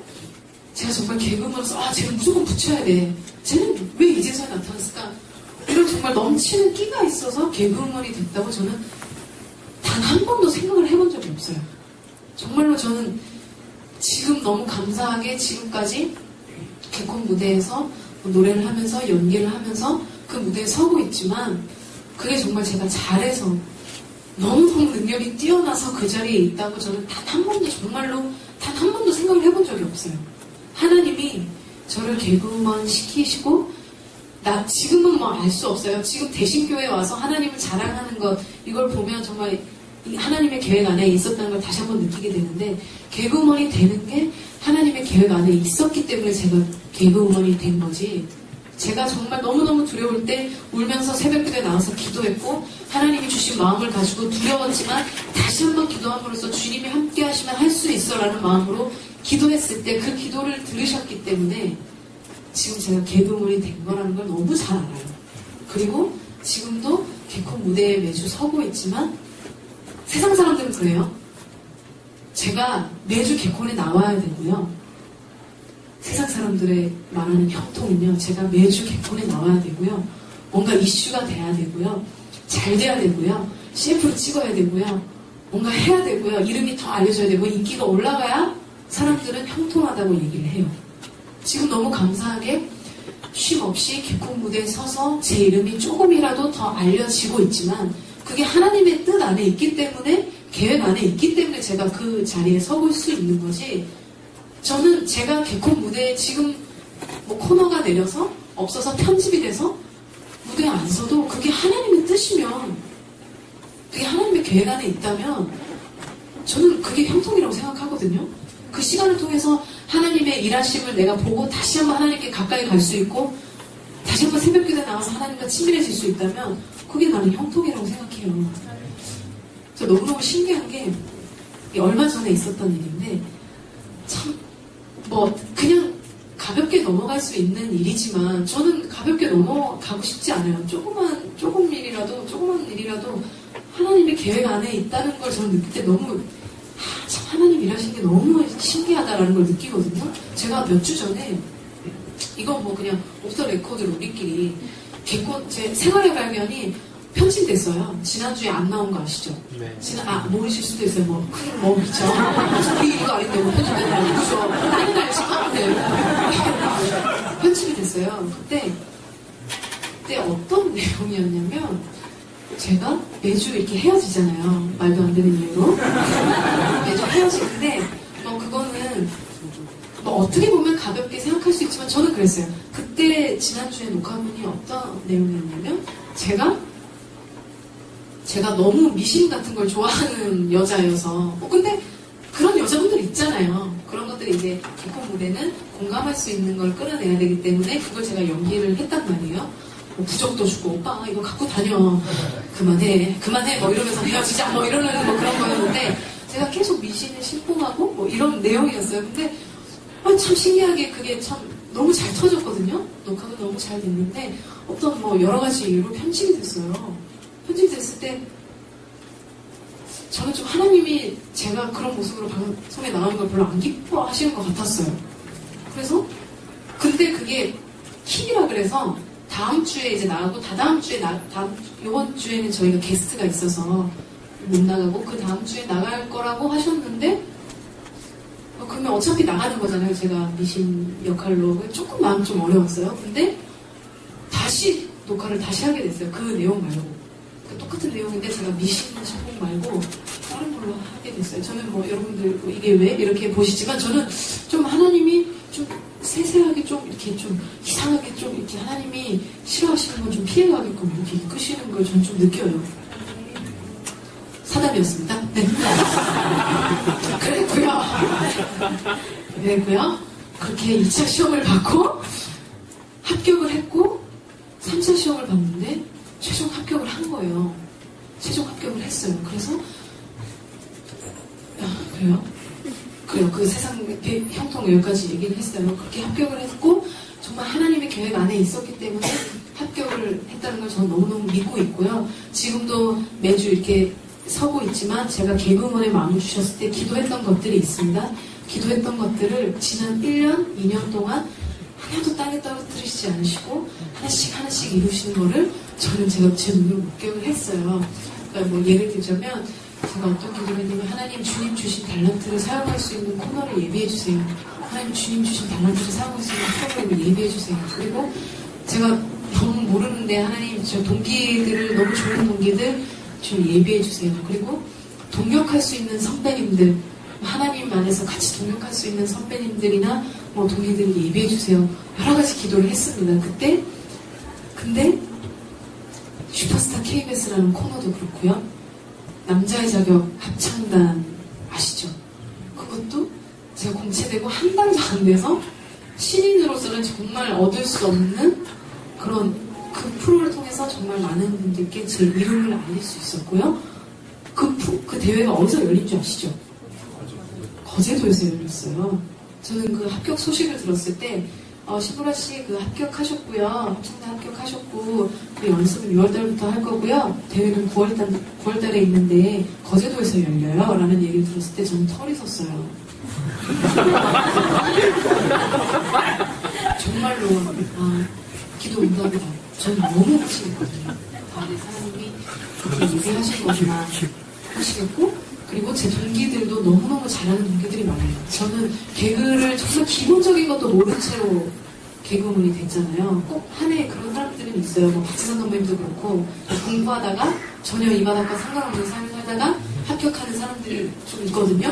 제가 정말 개그맨으로서, 아, 쟤는 무조건 붙여야 돼. 쟤는 왜 이제서야 나타났을까? 이런 정말 넘치는 끼가 있어서 개그우먼이 됐다고 저는 단 한 번도 생각을 해본 적이 없어요. 정말로 저는 지금 너무 감사하게 지금까지 개콘 무대에서 노래를 하면서 연기를 하면서 그 무대에 서고 있지만 그게 정말 제가 잘해서 너무너무 능력이 뛰어나서 그 자리에 있다고 저는 단 한 번도 정말로 단 한 번도 생각을 해본 적이 없어요. 하나님이 저를 개그우먼 시키시고 나 지금은 뭐 알 수 없어요. 지금 대신교회 와서 하나님을 자랑하는 것 이걸 보면 정말 이 하나님의 계획 안에 있었다는 걸 다시 한번 느끼게 되는데 개그우먼이 되는 게 하나님의 계획 안에 있었기 때문에 제가 개그우먼이 된 거지. 제가 정말 너무너무 두려울 때 울면서 새벽기도에 나와서 기도했고 하나님이 주신 마음을 가지고 두려웠지만 다시 한번 기도함으로써 주님이 함께 하시면 할 수 있어라는 마음으로 기도했을 때 그 기도를 들으셨기 때문에 지금 제가 개그물이 된 거라는 걸 너무 잘 알아요. 그리고 지금도 개콘 무대에 매주 서고 있지만 세상 사람들은 그래요. 제가 매주 개콘에 나와야 되고요. 세상 사람들의 말하는 형통은요. 제가 매주 개콘에 나와야 되고요. 뭔가 이슈가 돼야 되고요. 잘 돼야 되고요. CF를 찍어야 되고요. 뭔가 해야 되고요. 이름이 더 알려져야 되고 인기가 올라가야 사람들은 형통하다고 얘기를 해요. 지금 너무 감사하게 쉼 없이 개콘 무대에 서서 제 이름이 조금이라도 더 알려지고 있지만 그게 하나님의 뜻 안에 있기 때문에 계획 안에 있기 때문에 제가 그 자리에 서볼 수 있는 거지 저는 제가 개콘 무대에 지금 뭐 코너가 내려서 없어서 편집이 돼서 무대에 안 서도 그게 하나님의 뜻이면 그게 하나님의 계획 안에 있다면 저는 그게 형통이라고 생각하거든요. 그 시간을 통해서 하나님의 일하심을 내가 보고 다시 한번 하나님께 가까이 갈 수 있고 다시 한번 새벽 기도에 나와서 하나님과 친밀해질 수 있다면 그게 나는 형통이라고 생각해요. 저 너무너무 신기한 게 얼마 전에 있었던 일인데 참 뭐 그냥 가볍게 넘어갈 수 있는 일이지만 저는 가볍게 넘어가고 싶지 않아요. 조그만 조금 일이라도 조그만 일이라도 하나님의 계획 안에 있다는 걸 저는 느낄 때 너무 아, 참 하나님 일하시는 게 너무 신기하다라는 걸 느끼거든요. 제가 몇 주 전에 이건 뭐 그냥 옵서 레코드로 우리끼리 개콘 제 생활의 발견이 편집됐어요. 지난주에 안 나온 거 아시죠? 네. 지난, 아, 모르실 수도 있어요. 뭐, 뭐, 그쵸? 우리 이거 아닌데, 뭐, 편집됐다고. 그죠? 나는 알지, 돼요. 편집이 됐어요. 그때, 그때 어떤 내용이었냐면, 제가 매주 이렇게 헤어지잖아요. 말도 안 되는 이유로. 매주 헤어지는데, 뭐, 그거는, 뭐 어떻게 보면 가볍게 생각할 수 있지만 저는 그랬어요. 그때 지난주에 녹화문이 어떤 내용이었냐면 제가 제가 너무 미신 같은 걸 좋아하는 여자여서 어, 근데 그런 여자분들 있잖아요. 그런 것들이 이제 개콘 무대는 공감할 수 있는 걸 끌어내야 되기 때문에 그걸 제가 연기를 했단 말이에요. 뭐 부적도 주고 오빠 이거 갖고 다녀 그만해 그만해 뭐 이러면서 헤어지자 뭐 이러는 뭐 그런 거였는데 제가 계속 미신을 신봉하고 뭐 이런 내용이었어요. 근데 아, 참 신기하게 그게 참 너무 잘 터졌거든요. 녹화도 너무 잘 됐는데 어떤 뭐 여러 가지 이유로 편집이 됐어요. 편집이 됐을 때 저는 좀 하나님이 제가 그런 모습으로 방송에 나오는 걸 별로 안 기뻐하시는 것 같았어요. 그래서 근데 그게 킥이라 그래서 다음 주에 이제 나가고 다다음 주에 나 다음 이번 주에는 저희가 게스트가 있어서 못 나가고 그 다음 주에 나갈 거라고 하셨는데 어, 그러면 어차피 나가는 거잖아요. 제가 미신 역할로 조금 마음 좀 어려웠어요. 근데 다시 녹화를 다시 하게 됐어요. 그 내용 말고 그 똑같은 내용인데 제가 미신 신곡 말고 다른 걸로 하게 됐어요. 저는 뭐 여러분들 뭐 이게 왜 이렇게 보시지만 저는 좀 하나님이 좀 세세하게 좀 이렇게 좀 이렇게 하나님이 싫어하시는 건 좀 피해가게끔 이렇게 이끄시는 걸 저는 좀 느껴요. 사담이었습니다. 네. 그랬고요. 그랬고요. 그렇게 2차 시험을 받고 합격을 했고 3차 시험을 봤는데 최종 합격을 한 거예요. 최종 합격을 했어요. 그래서 아, 그래요? 그래요. 그 세상 배- 형통 여기까지 얘기를 했어요. 그렇게 합격을 했고 정말 하나님의 계획 안에 있었기 때문에 합격을 했다는 걸 저는 너무너무 믿고 있고요. 지금도 매주 이렇게 서고 있지만 제가 개그우먼에 마음을 주셨을 때 기도했던 것들이 있습니다. 기도했던 것들을 지난 1년, 2년 동안 하나도 땅에 떨어뜨리시지 않으시고 하나씩 하나씩 이루시는 거를 저는 제가 제 눈으로 목격을 했어요. 그러니까 뭐 예를 들자면 제가 어떤 기도를 했냐면 하나님 주님 주신 달란트를 사용할 수 있는 코너를 예비해 주세요. 하나님 주님 주신 달란트를 사용할 수 있는 프로그램을 예비해 주세요. 그리고 제가 너무 모르는데 하나님 저 동기들을 너무 좋은 동기들 좀 예비해 주세요. 그리고 동역할 수 있는 선배님들 하나님 안에서 같이 동역할 수 있는 선배님들이나 뭐 동기들을 예비해 주세요. 여러 가지 기도를 했습니다. 그때 근데 슈퍼스타 KBS라는 코너도 그렇고요. 남자의 자격 합창단 아시죠? 그것도 제가 공채되고 한 달도 안 돼서 신인으로서는 정말 얻을 수 없는 그런 그 프로를 통해서 정말 많은 분들께 제 이름을 알릴 수 있었고요. 그, 프- 그 대회가 어디서 열린 줄 아시죠? 거제도에서 열렸어요. 저는 그 합격 소식을 들었을 때, 어, 시보라 씨 그 합격하셨고요. 합창단 합격하셨고, 그 연습은 6월달부터 할 거고요. 대회는 9월달, 9월달에 있는데, 거제도에서 열려요. 라는 얘기를 들었을 때 저는 털이 섰어요. 정말로, 아, 기도 응답이다. 저는 너무. 아, 내 하나님이 그렇게 얘기하신 거구나. 하시겠고, 그리고 제 동기들도 너무너무 잘하는 동기들이 많아요. 저는 개그를 정말 기본적인 것도 모른 채로 개그우먼이 됐잖아요. 꼭 한 해에 그런 사람들은 있어요. 뭐 박지선 선배님도 그렇고 공부하다가 전혀 이 바닥과 상관없는 삶을 살다가 합격하는 사람들이 좀 있거든요.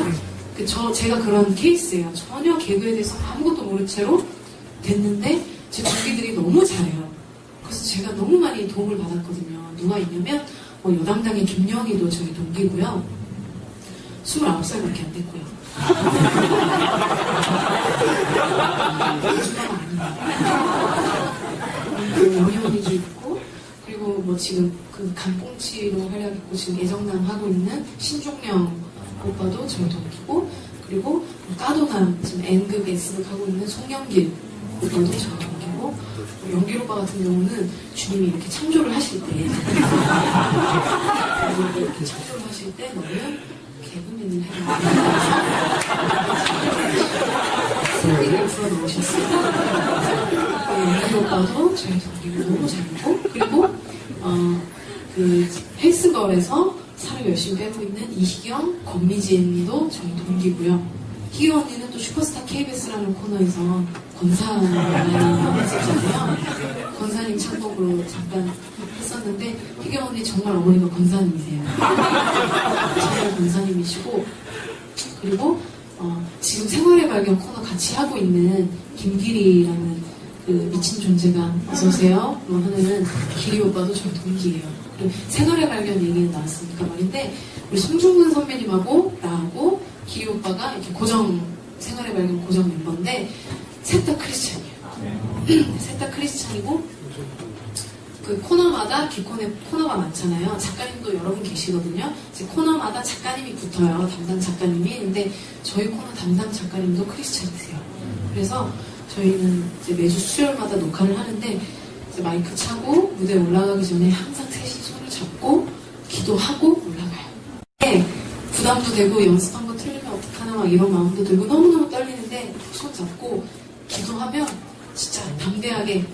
그 저 제가 그런 케이스예요. 전혀 개그에 대해서 아무것도 모른 채로 됐는데 제 동기들이 너무 잘해요. 그래서 제가 너무 많이 도움을 받았거든요. 누가 있냐면 뭐 여당당의 김영희도 저희 동기고요. 29살밖에 안 됐고요. 영현이도 있고 그리고 뭐 지금 그 간뽕치로 활약했고 지금 예정남 하고 있는 신종영 오빠도 저희 동기고 그리고 뭐 까도남 지금 N극 S극 하고 있는 송영길 오빠도 저희 동기고 뭐 영길 오빠 같은 경우는 주님이 이렇게 창조를 하실 때 이렇게 창조를 하실 때 너는 개그맨을 해라 생기를 풀어놓으셨어요. 영길 오빠도 저희 동기를 너무 잘하고 그리고 어, 그그 헬스걸에서 살을 열심히 빼고 있는 이희경, 권미진도 저희 동기고요. 희경 언니는 또 슈퍼스타 KBS라는 코너에서 권사를 했었잖아요. 권사님 창법으로 잠깐 했었는데 희경 언니 정말 어머니가 권사님이세요. 정말 권사님이시고 그리고 어, 지금 생활의 발견 코너 같이 하고 있는 김길이라는 그 미친 존재가 어서오세요 뭐 하는 길이 오빠도 저희 동기예요. 그리고 생활의 발견 얘기는 나왔으니까 말인데 우리 송중근 선배님하고 나하고 길이 오빠가 이렇게 고정 생활의 발견 고정 멤버인데 셋 다 크리스찬이에요. 셋 다 크리스찬이고 그 코너마다 기콘에 코너가 많잖아요. 작가님도 여러 분 계시거든요. 이제 코너마다 작가님이 붙어요. 담당 작가님이. 근데 저희 코너 담당 작가님도 크리스찬이세요. 그래서 저희는 이제 매주 수요일마다 녹화를 하는데 이제 마이크 차고 무대에 올라가기 전에 항상 셋이 손을 잡고 기도하고 올라가요. 네, 부담도 되고 연습한 거 틀리면 어떡하나 막 이런 마음도 들고 너무너무 떨리는데 손 잡고 기도하면 진짜 담대하게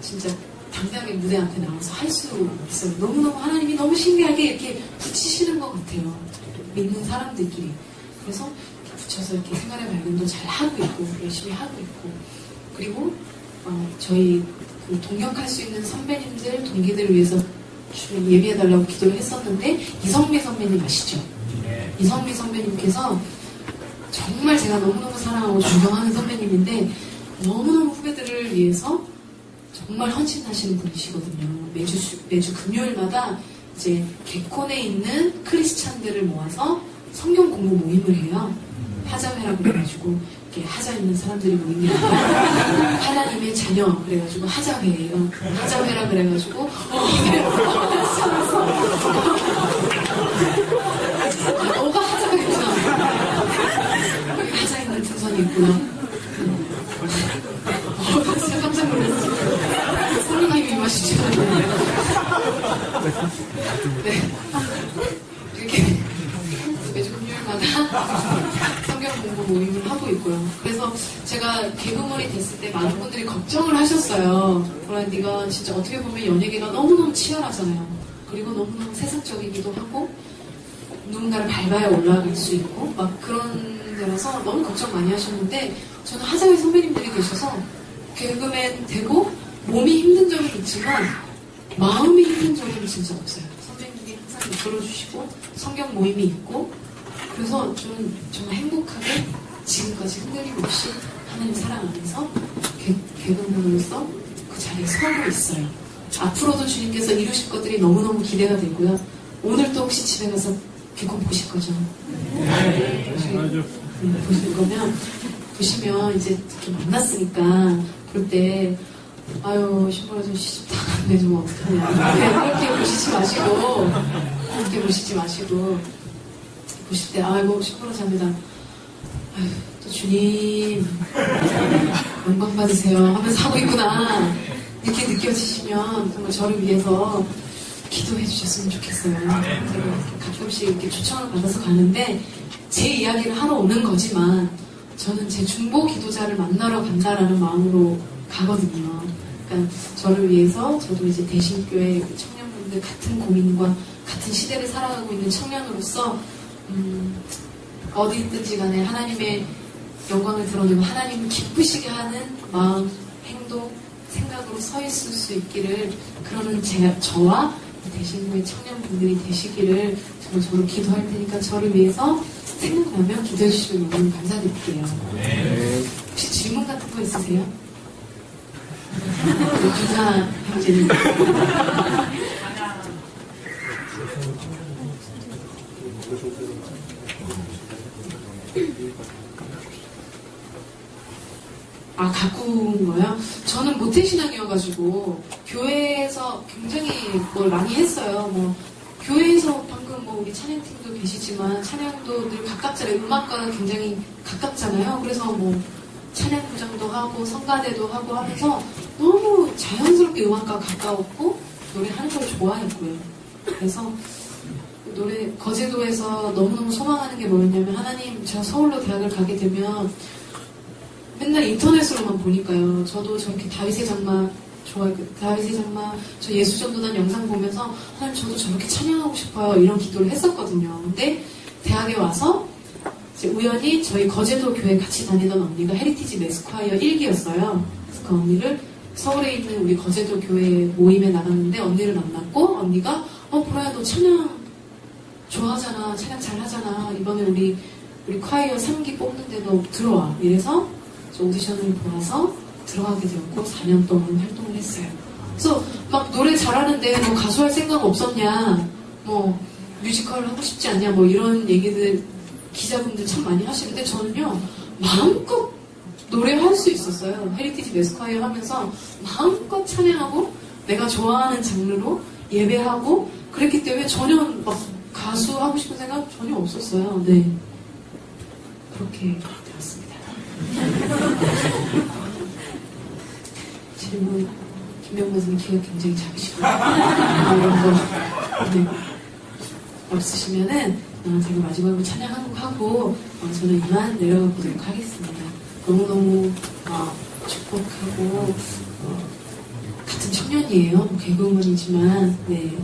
진짜 당당하게 무대 앞에 나와서 할 수 있어요. 너무너무 하나님이 너무 신기하게 이렇게 붙이시는 것 같아요. 믿는 사람들끼리. 그래서 붙여서 이렇게 생활의 발견도 잘 하고 있고, 열심히 하고 있고. 그리고, 어, 저희 그 동역할 수 있는 선배님들, 동기들을 위해서 예비해달라고 기도를 했었는데, 이성미 선배님 아시죠? 이성미 선배님께서 정말 제가 너무너무 사랑하고 존경하는 선배님인데, 너무너무 후배들을 위해서 정말 헌신하시는 분이시거든요. 매주 수- 매주 금요일마다 이제 개콘에 있는 크리스찬들을 모아서 성경 공부 모임을 해요. 하자회라고 그래가지고 이렇게 하자 있는 사람들이 모임이 아니라 하나님의 자녀 그래가지고 하자회예요. 하자회라 그래가지고 너가 하자회구나. 하자 있는 풍선이 있고요. 어, 진짜 깜짝 놀랐어. 소리가 임하시죠. 네. 이렇게 매주 금요일마다 성경 공부 모임을 하고 있고요. 그래서 제가 개그물이 됐을 때 많은 분들이 걱정을 하셨어요. 그러나 네가 진짜 어떻게 보면 연예계가 너무너무 치열하잖아요. 그리고 너무너무 세상적이기도 하고 누군가를 밟아야 올라갈 수 있고 막 그런 데라서 너무 걱정 많이 하셨는데 저는 하자회 선배님들이 계셔서 개그맨 되고 몸이 힘든 적은 있지만 마음이 힘든 적은 진짜 없어요. 선배님들이 항상 이끌어주시고 성경 모임이 있고 그래서 저는 정말 행복하게 지금까지 흔들림 없이 하나님 사랑 안에서 개, 개그맨으로서 그 자리에 서고 있어요. 앞으로도 주님께서 이루실 것들이 너무너무 기대가 되고요. 오늘도 혹시 집에 가서 개콘 보실 거죠? 네. 음, 보실 거면 보시면 이제 이렇게 만났으니까 볼 때 아유 신발 좀 시집 당했네 좀 어떡하냐 네, 그렇게 보시지 마시고 그렇게 보시지 마시고 보실 때 아이고 신발 잡니다. 아유 또 주님. 영광 받으세요. 하면서 하고 있구나. 이렇게 느껴지시면 정말 저를 위해서 기도해 주셨으면 좋겠어요. 제가 이렇게 가끔씩 이렇게 추천을 받아서 가는데 제 이야기를 하러 오는 거지만 저는 제 중보 기도자를 만나러 간다라는 마음으로 가거든요. 그러니까 저를 위해서 저도 이제 대신교회 청년분들 같은 고민과 같은 시대를 살아가고 있는 청년으로서 음, 어디 있든지 간에 하나님의 영광을 드러내고 하나님을 기쁘시게 하는 마음, 행동, 생각으로 서 있을 수 있기를 그러는 제가 저와 대신교회 청년분들이 되시기를 정말 저로 기도할 테니까 저를 위해서 생각나면 기도해 주시면 너무 감사드릴게요. 혹시 질문 같은 거 있으세요? 유사 형제님. 아, 갖고 온 거요? 저는 모태신앙이어가지고, 교회에서 굉장히 뭘 많이 했어요. 뭐, 교회에서 방금 뭐 우리 찬양팀도 계시지만, 찬양도 늘 가깝잖아요. 음악과 굉장히 가깝잖아요. 그래서 뭐, 찬양부장도 하고, 성가대도 하고 하면서, 너무 자연스럽게 음악과 가까웠고, 노래하는 걸 좋아했고요. 그래서, 노래, 거제도에서 너무너무 소망하는 게 뭐였냐면, 하나님, 제가 서울로 대학을 가게 되면, 맨날 인터넷으로만 보니까요. 저도 저렇게 다윗의 장막 좋아요. 그 다윗의 장막 저 예수 전도단 영상 보면서 하나님 저도 저렇게 찬양하고 싶어요 이런 기도를 했었거든요. 근데 대학에 와서 우연히 저희 거제도 교회 같이 다니던 언니가 Heritage Mass Choir 1기였어요. 그래서 그 언니를 서울에 있는 우리 거제도 교회 모임에 나갔는데 언니를 만났고 언니가 어 보라야 너 찬양 좋아하잖아 찬양 잘하잖아 이번에 우리 우리 콰이어 3기 뽑는데 너 들어와 이래서 저 오디션을 보아서 들어가게 되었고 4년 동안 활동을 했어요. 그래서 막 노래 잘하는데 뭐 가수 할 생각 없었냐 뭐 뮤지컬 하고 싶지 않냐 뭐 이런 얘기들 기자분들 참 많이 하시는데 저는요 마음껏 노래할 수 있었어요. Heritage Mass Choir 하면서 마음껏 찬양하고 내가 좋아하는 장르로 예배하고 그랬기 때문에 전혀 막 가수 하고 싶은 생각 전혀 없었어요. 네. 그렇게. 질문, 김명만 선생님 키가 굉장히 작으시고, 뭐 이런 거, 네. 없으시면은, 어, 제가 마지막으로 찬양 한 곡 하고, 어, 저는 이만 내려가 보도록 하겠습니다. 너무너무, 어, 축복하고, 어, 같은 청년이에요. 뭐 개그우먼이지만, 네.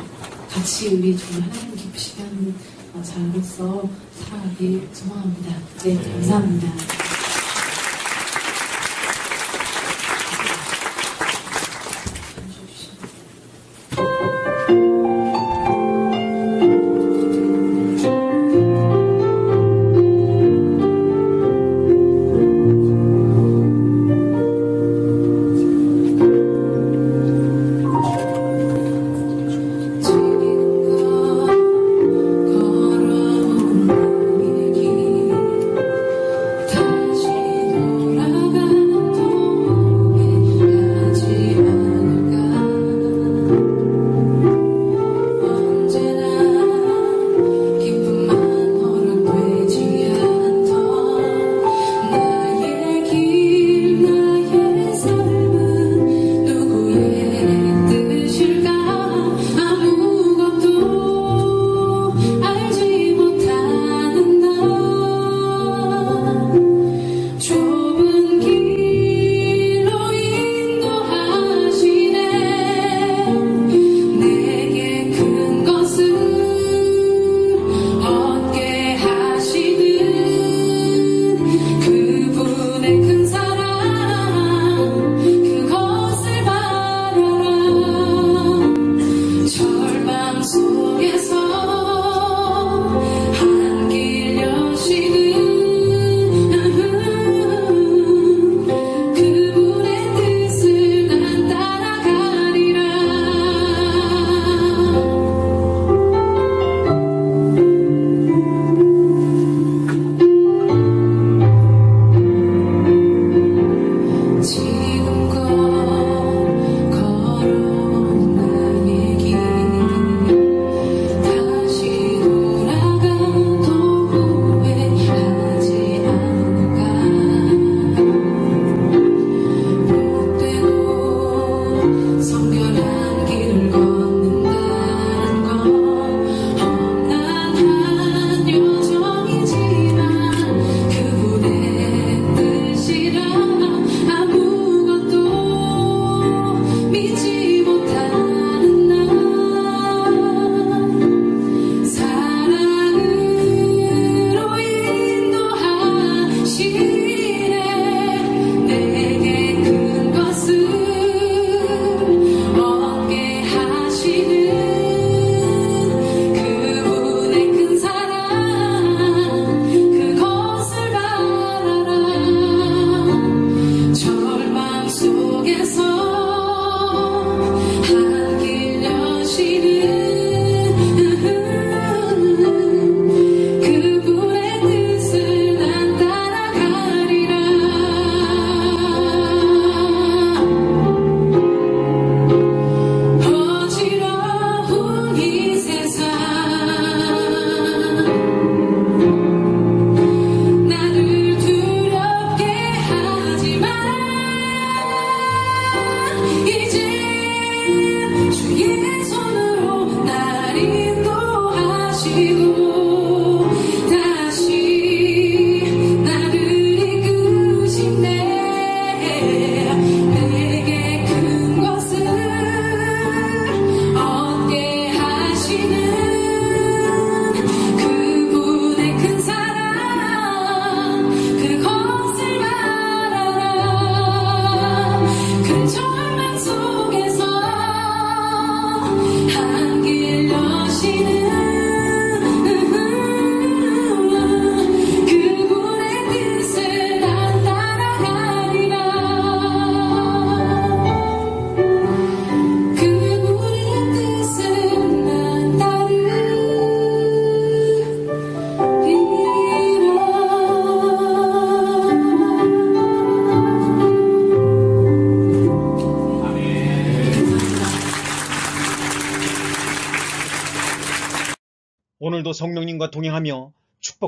같이 우리 정말 하나님 기쁘시게 하는 어, 자로서 살아가길 소망합니다. 네, 감사합니다.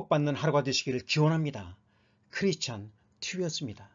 축복받는 하루가 되시기를 기원합니다. 크리스찬 튜였습니다.